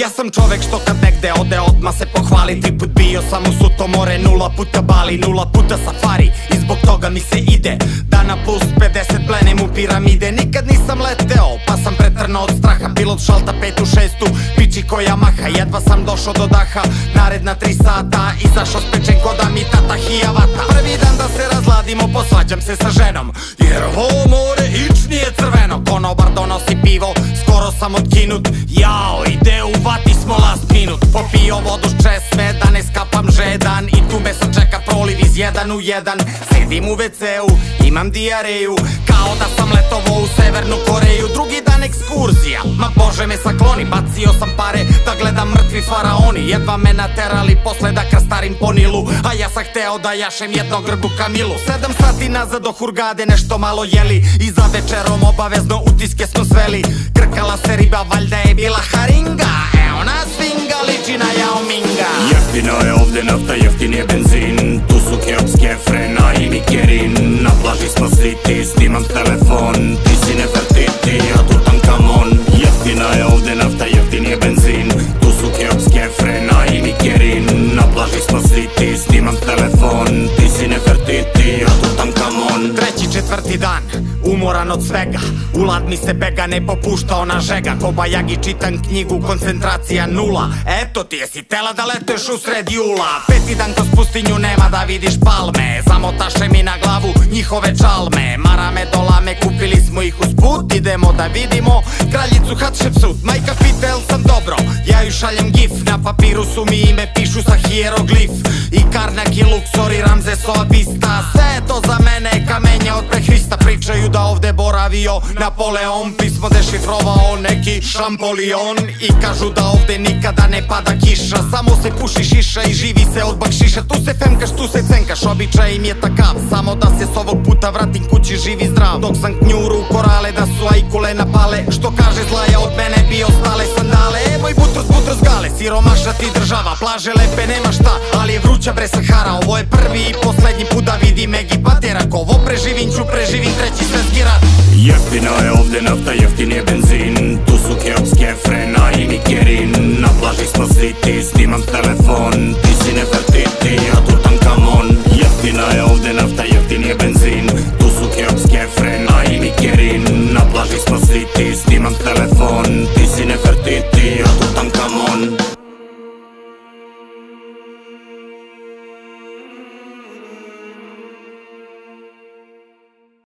Ja sam čovek što kad negde ode odma se pohvali. Tri put bio sam u suto more, nula puta Bali Nula puta safari. I zbog toga mi se ide Da na plus 50 plenem u piramide. Nikad nisam leteo, pa sam pretrno od straha. Pilot šalta petu šestu, piči koja maha. Jedva sam došao do daha, naredna tri sata. Izašao spečen ko da mi tata hijavata. Prvi dan da se razladimo, posvađam se sa ženom. Jer ovo more ič nije crveno. Konobar donosi pivo, skoro sam otkinut Jao, Popio vodu s česme, da ne skapam žedan. I tu me sad čeka proliv iz jedan u jedan. Sedim u WC-u, imam dijareju. Kao da sam letovo u Severnu Koreju. Drugi dan ekskurzija, ma bože me sakloni. Bacio sam pare da gledam mrtvi faraoni. Jedva me naterali posle da krastarim po Nilu A ja sam hteo da jašem jednog grbu Kamilu. Sedam sati nazad do Hurgade nešto malo jeli. I za večerom obavezno utiske smo sveli. Krkala se riba, valjda je bila haringa ovdje nafta, jeftin je benzin. Tu su keopske frena i mikerin Na plaži smo sliti, snimam s telefon. Ti si Nefertiti, ja tutam kamon Jeftina je ovdje nafta, jeftin je benzin. Tu su keopske frena i mikerin Na plaži smo sliti, snimam s telefon. Ti si Nefertiti, ja tutam kamon Treći četvrti dan, umoran od svega. U lad mi se bega, ne popušta ona žega. Ko bajagi čitam knjigu, koncentracija nula. Eto ti jesi tela da leteš u sred jula. Peti dan kroz pustinju nema da vidiš palme. Zamotaše mi na glavu njihove čalme. Marame dolame, kupili smo ih uz put Idemo da vidimo kraljicu Hatshepsut Majka pita jel sam dobro, ja ju šaljem gif Na papiru su mi ime pišu sa hieroglif I i Luxor i Ramzes Obista. Sve je to za mene kamenje od pre Hrista Pričaju da ovde boravio Napoleon. Pismo dešifrovao neki šampolion. I kažu da ovde nikada ne pada kiša. Samo se puši šiša i živi se od bakšiša Tu se femkaš, tu se cenkaš. Običaj im je takav. Samo da se s ovog puta vratim kući živi zdrav. Dok sam knjuru korale da su ajkule napale. Što kaže zla je od mene bio stale Siromašna ti država, plaže lepe nema šta Ali je vruća bre Sahara. Ovo je prvi i poslednji put da vidim Egipatera Ako ovo preživim ću preživim treći svetski rat. Jeftina je ovdje nafta, jeftin je benzin. Tu su keopske frena i nikerin. Na plaži smo svi ti, snimam telefon. Ti si Nefertiti, ja tu tam kamon. Jeftina je ovdje nafta, jeftin je benzin. Tu su keopske frena i nikerin. Na plaži smo svi ti, snimam telefon. Ti si Nefertiti, ja